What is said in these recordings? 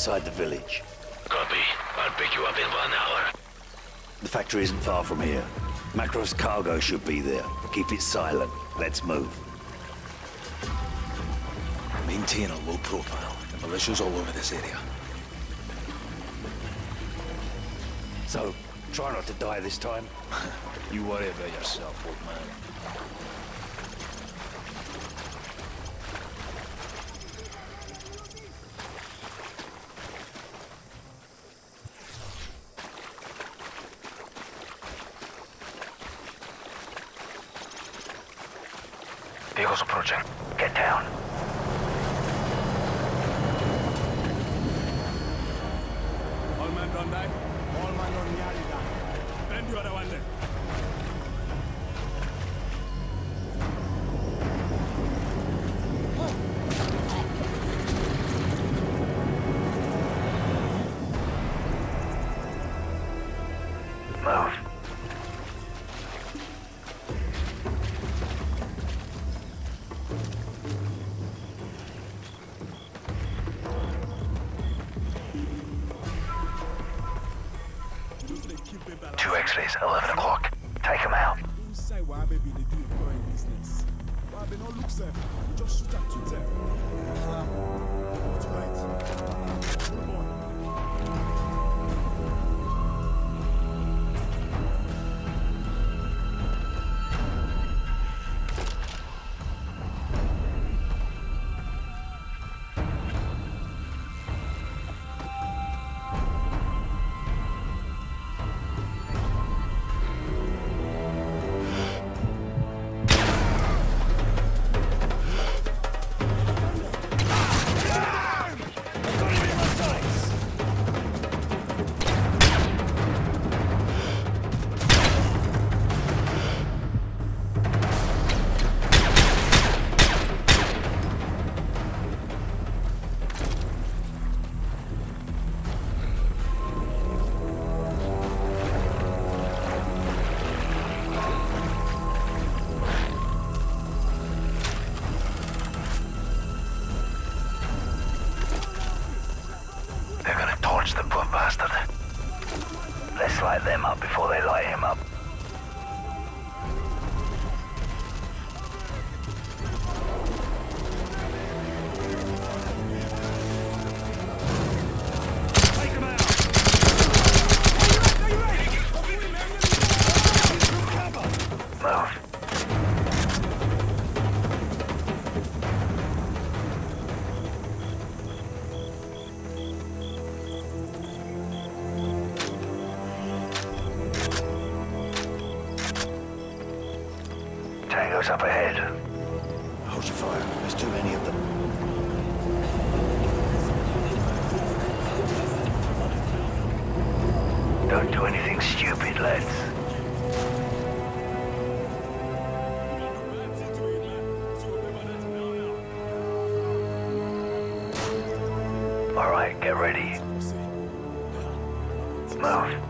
Nikolai, we're just outside the village. Copy. I'll pick you up in one hour. The factory isn't far from here. Makarov's cargo should be there. Keep it silent. Let's move. Maintain a low profile. The militia's all over this area. So, try not to die this time. You worry about yourself, old man. Vehicles approaching. Get down. X-rays, 11 o'clock. Take them out. Just shoot at two ten. Right? Torch the poor bastard. Let's light them up before they light him up. Move. Tango's up ahead. Hold your fire. There's too many of them. Don't do anything stupid, lads. All right, get ready. Move.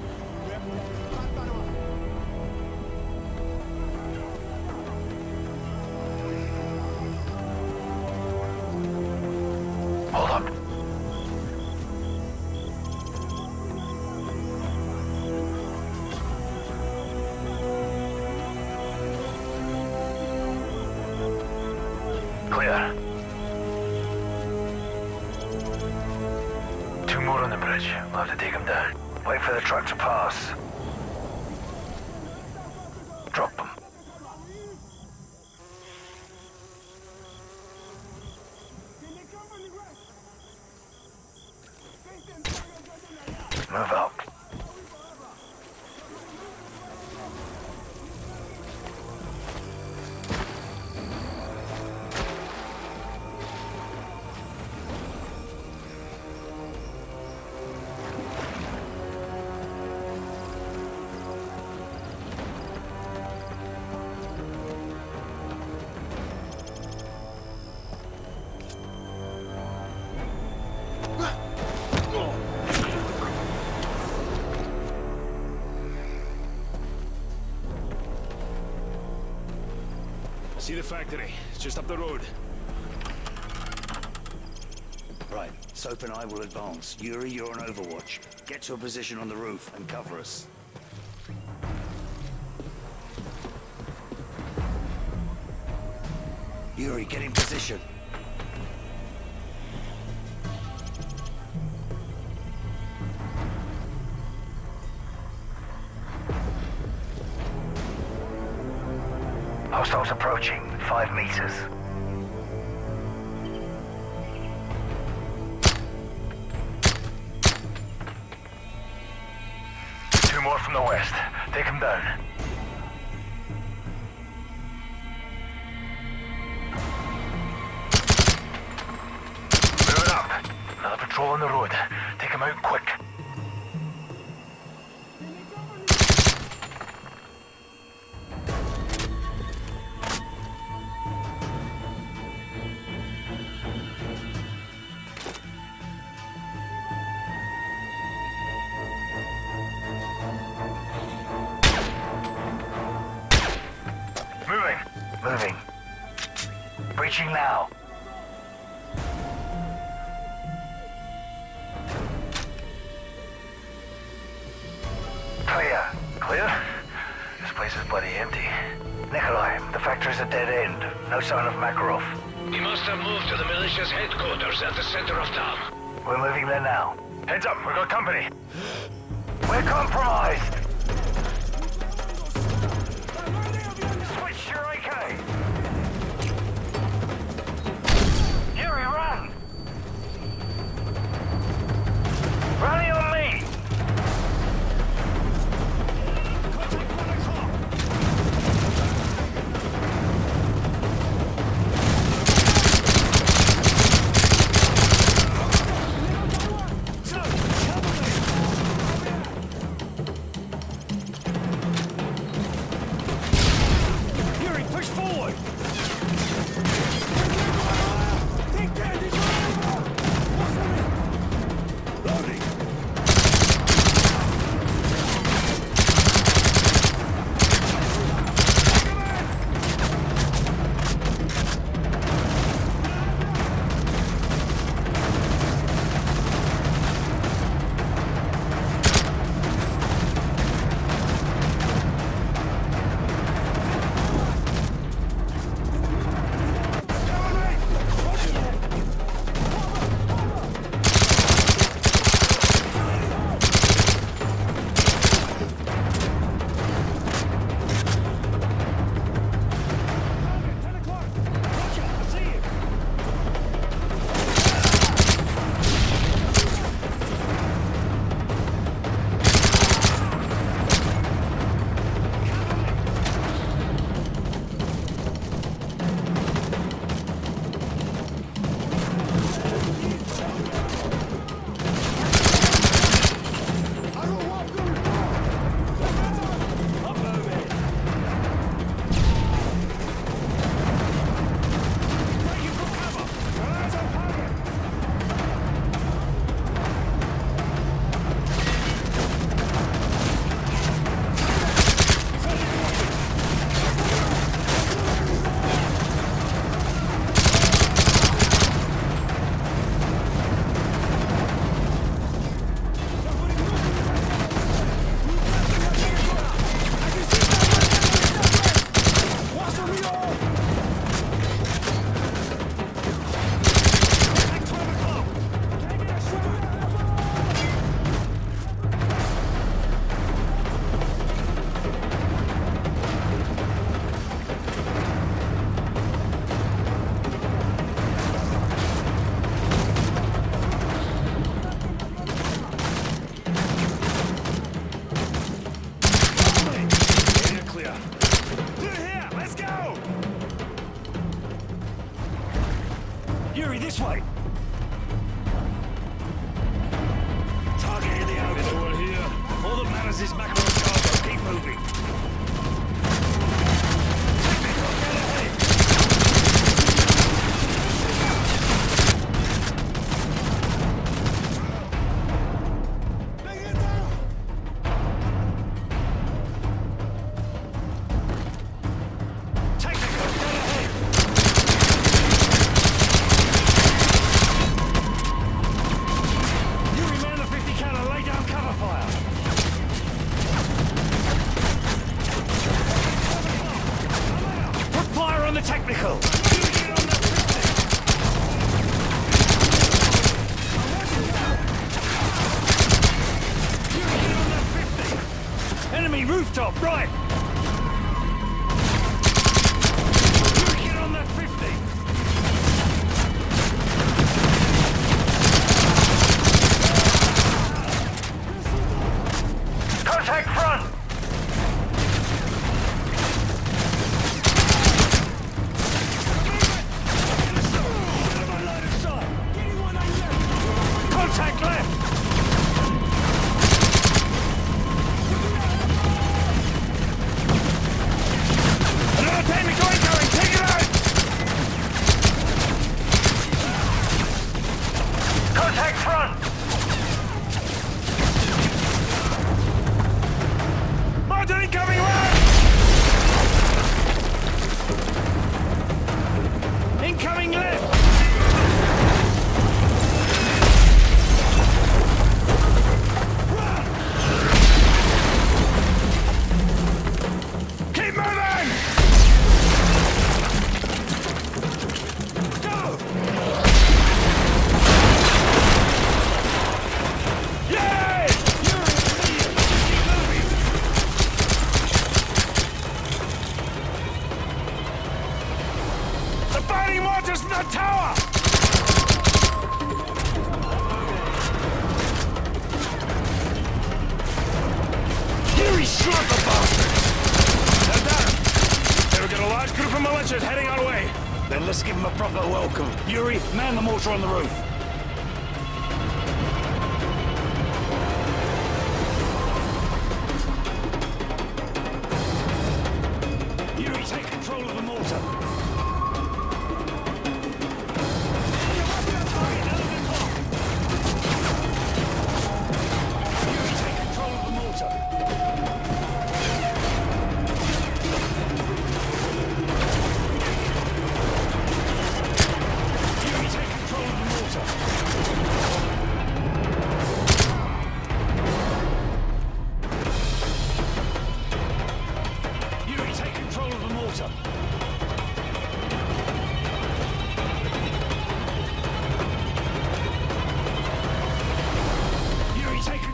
Clear. Two more on the bridge. We'll have to take them down. Wait for the truck to pass. See the factory. It's just up the road. Right, Soap and I will advance. Yuri, you're on Overwatch. Get to a position on the roof and cover us. Yuri, get in position. Hostiles approaching. Five meters. Two more from the west. Take them down. Breaching now. Clear. Clear? This place is bloody empty. Nikolai, the factory's a dead end. No sign of Makarov. He must have moved to the militia's headquarters at the center of town. We're moving there now. Heads up, we've got company. We're compromised! Yuri, the technical! Unit on the 50! Unit on the 50! Enemy rooftop, right!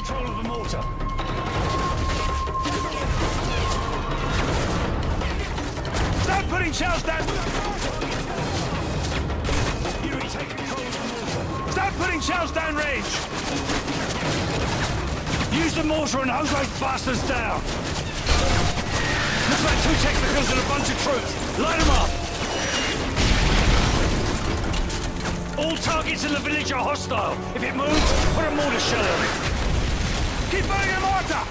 Control of the mortar. Start putting shells down! Yuri, take control of the mortar. Start putting shells down range! Use the mortar and hose those bastards down! Looks like two technicals and a bunch of troops. Light them up! All targets in the village are hostile. If it moves, put a mortar shell on it. Keep firing a mortar!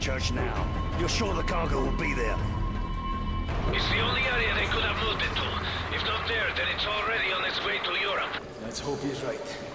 Church now. You're sure the cargo will be there? It's the only area they could have moved it to. If not there, then it's already on its way to Europe. Let's hope he's right.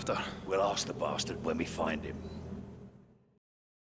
After? We'll ask the bastard when we find him.